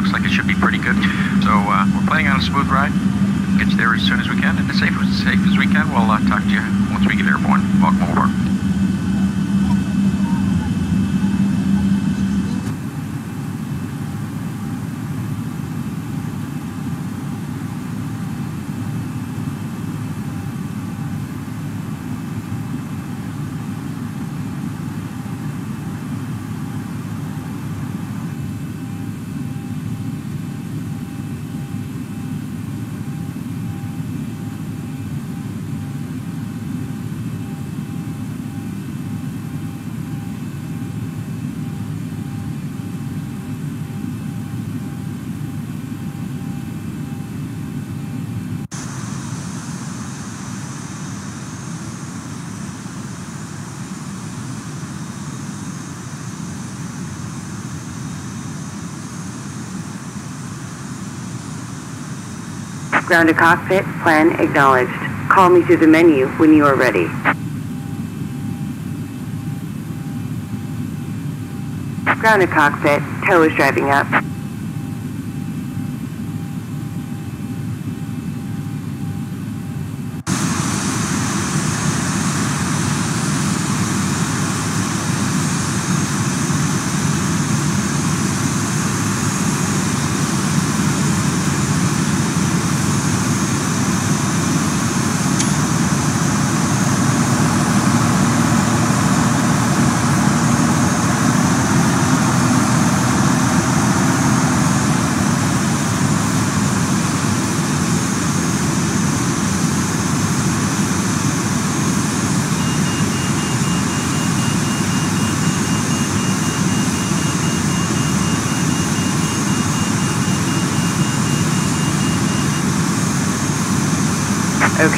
looks like it should be pretty good. So uh, we're planning on a smooth ride. Get you there as soon as we can, and as safe as safe as we can. We'll uh, talk to you once we get airborne. Welcome aboard. Ground to cockpit, plan acknowledged. Call me through the menu when you are ready. Ground to cockpit, tow is driving up.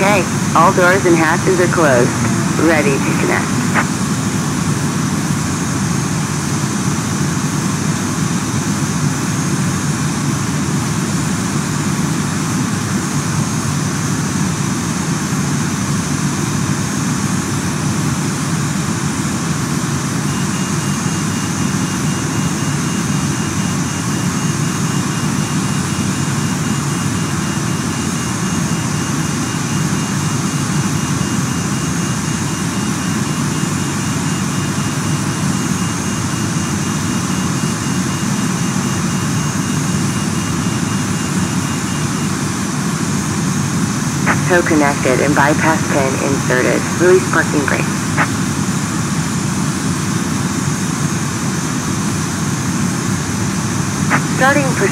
Okay, all doors and hatches are closed. Ready to connect. Tow connected and bypass pin inserted. Release parking brake. Starting for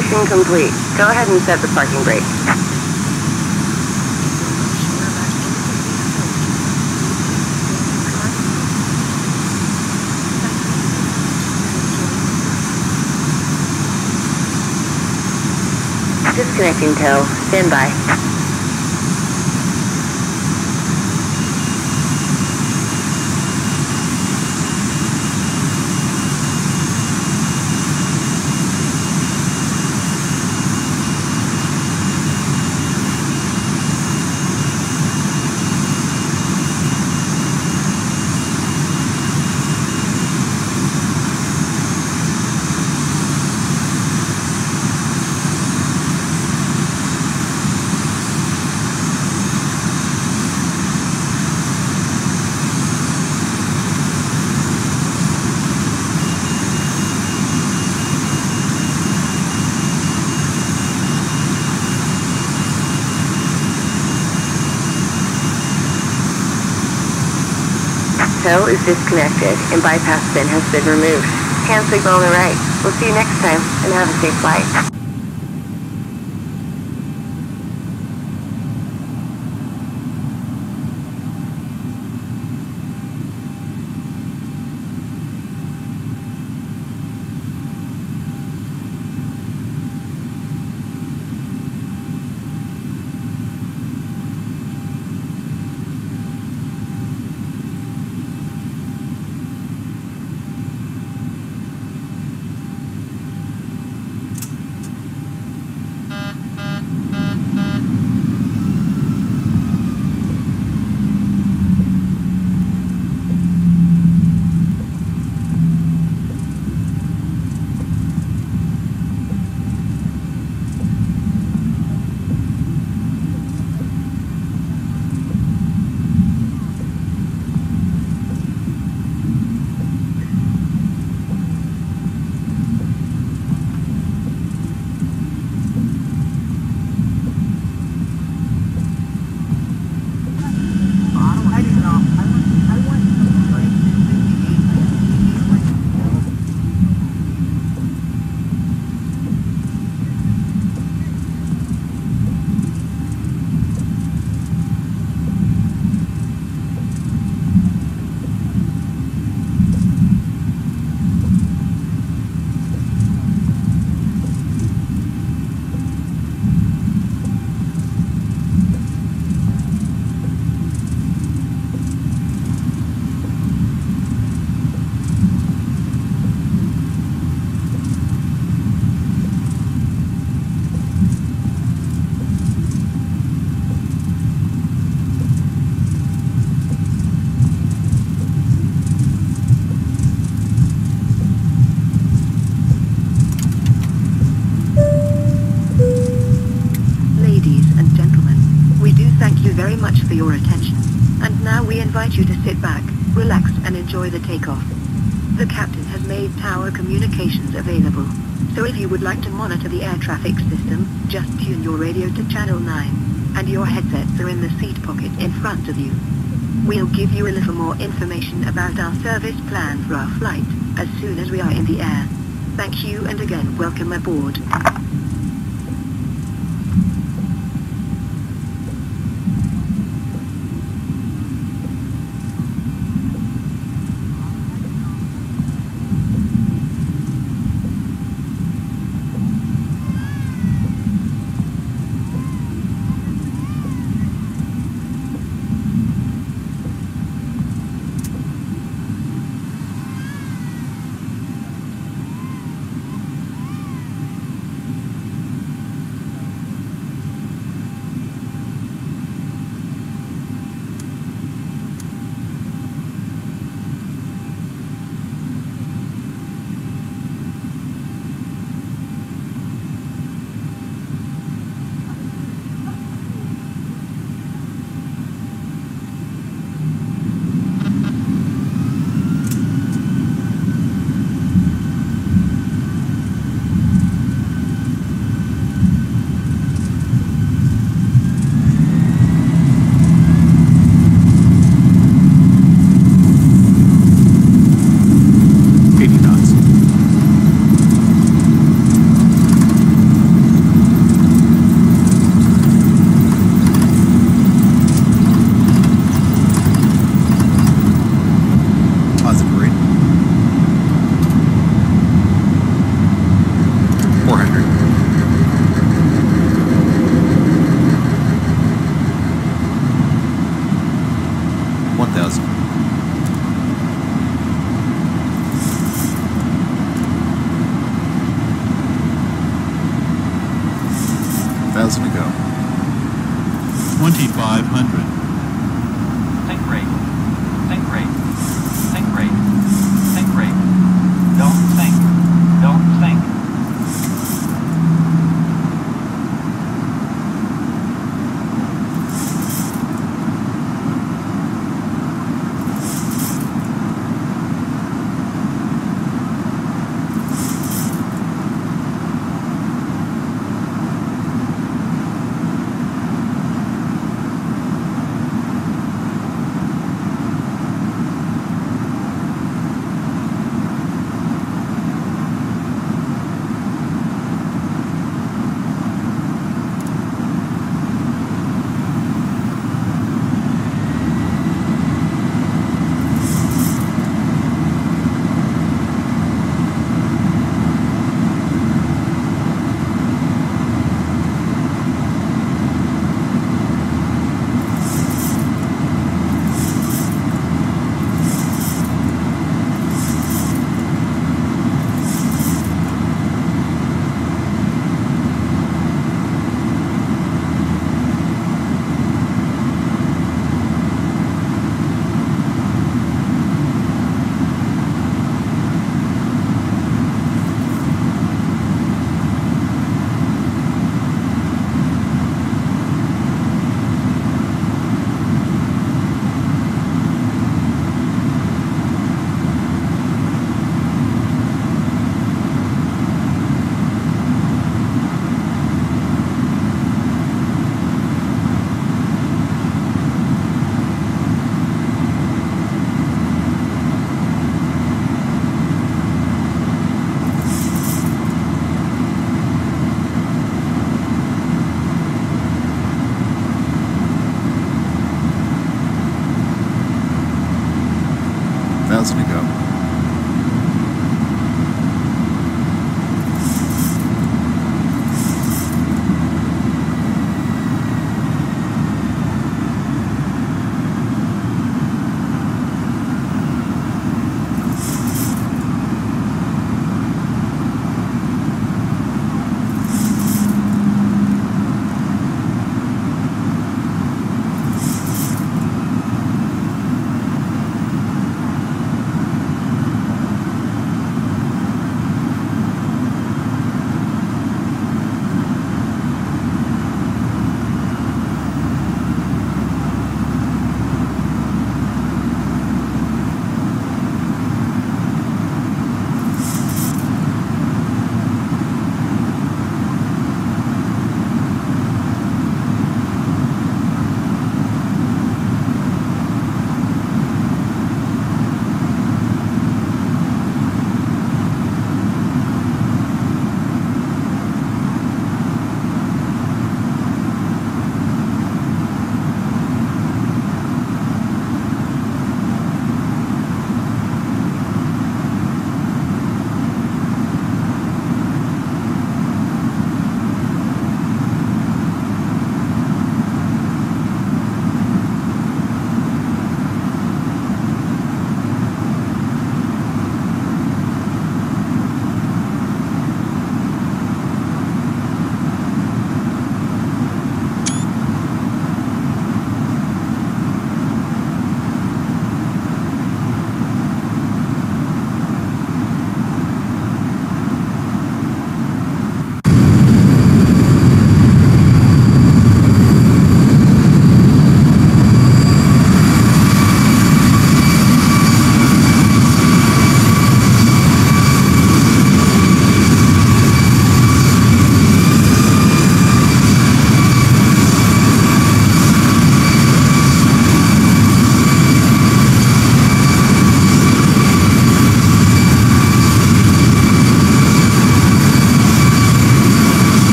Operation complete. Go ahead and set the parking brake. Disconnecting tow. Stand by. Tow is disconnected and bypass pin has been removed. Hand signal on the right. We'll see you next time and have a safe flight. Enjoy the takeoff. The captain has made tower communications available. So if you would like to monitor the air traffic system, just tune your radio to channel 9. And your headsets are in the seat pocket in front of you. We'll give you a little more information about our service plan for our flight as soon as we are in the air. Thank you and again welcome aboard.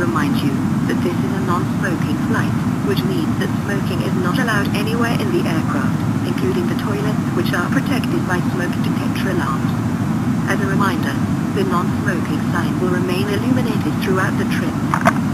Remind you that this is a non-smoking flight, which means that smoking is not allowed anywhere in the aircraft, including the toilets which are protected by smoke detector alarms. As a reminder, the non-smoking sign will remain illuminated throughout the trip.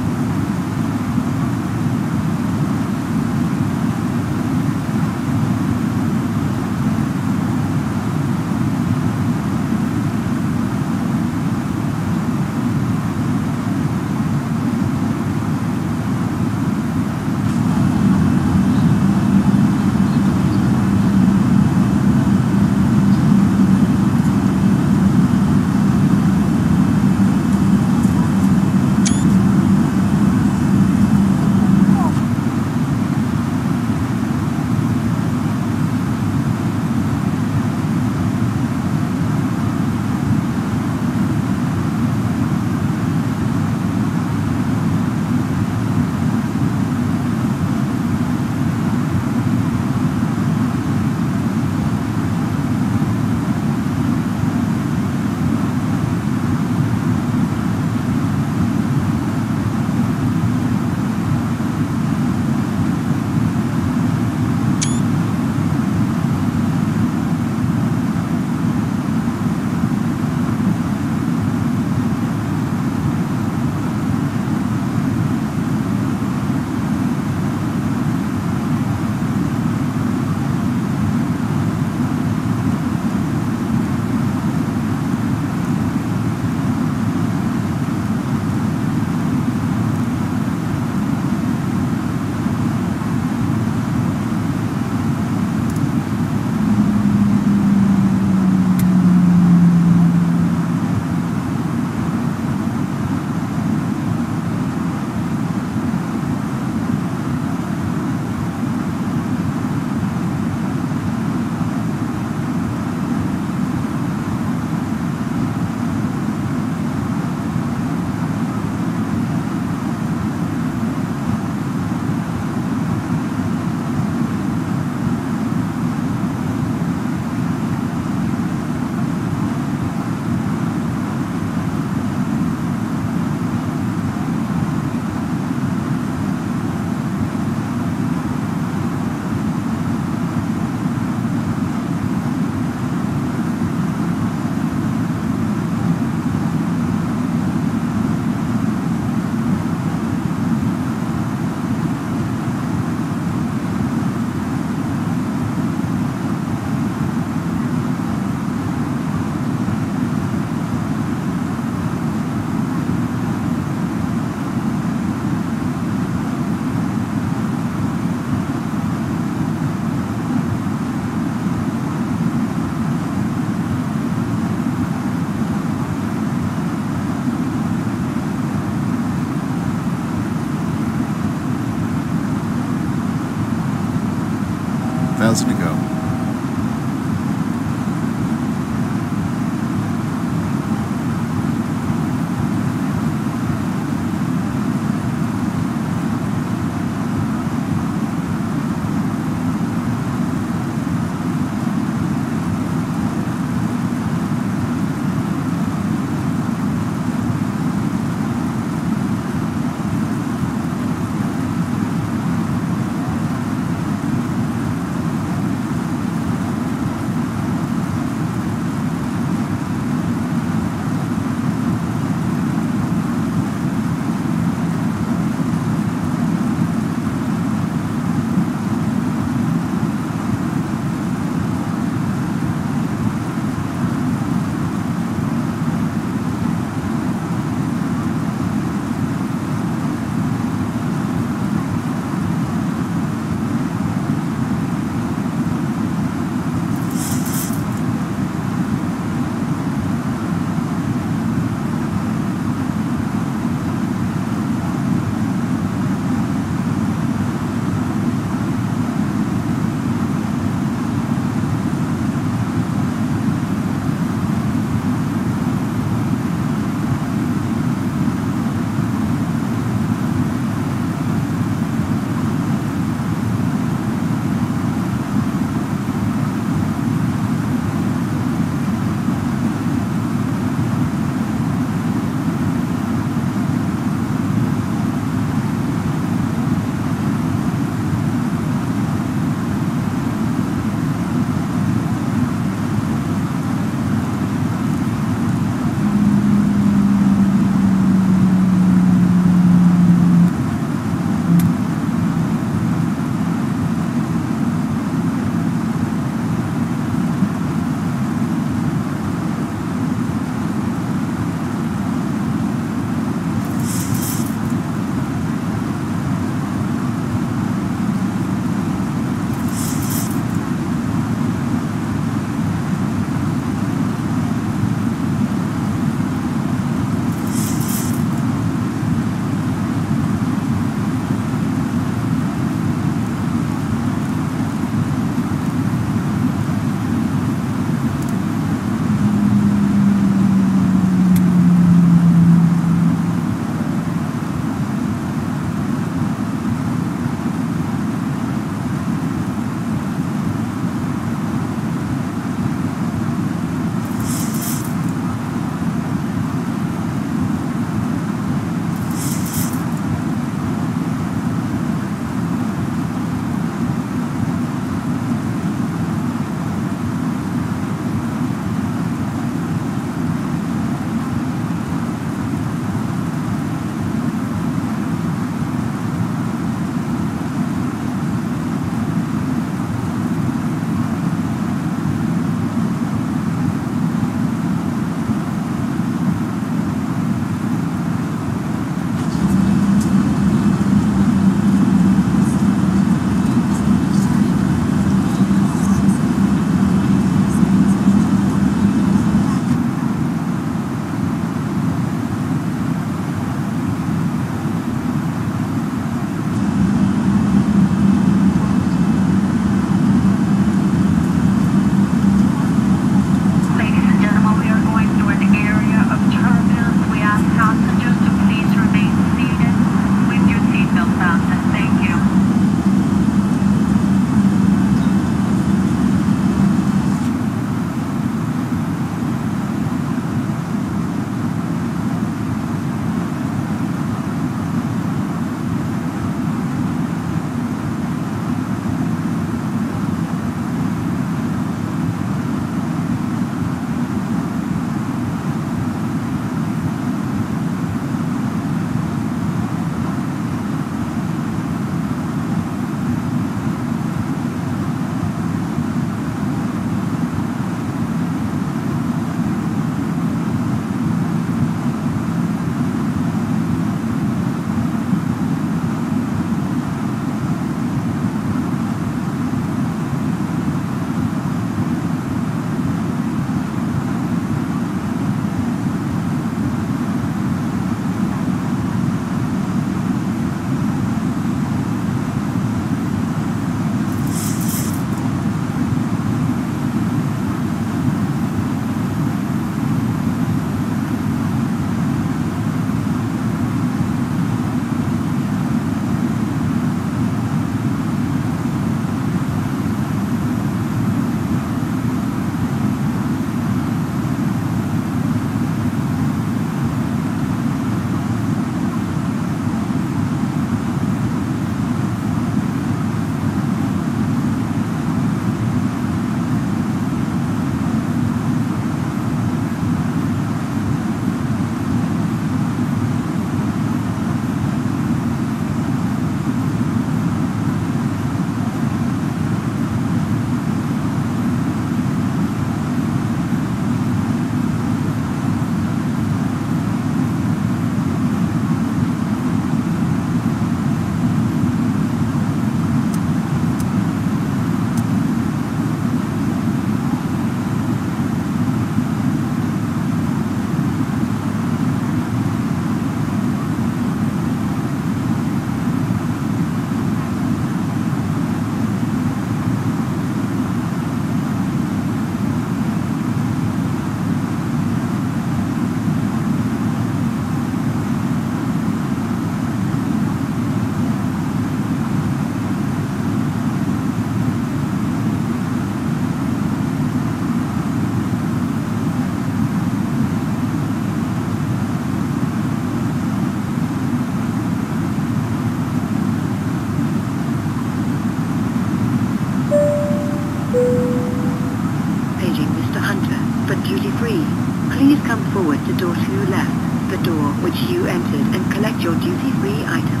the door which you entered and collect your duty-free item.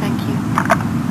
Thank you.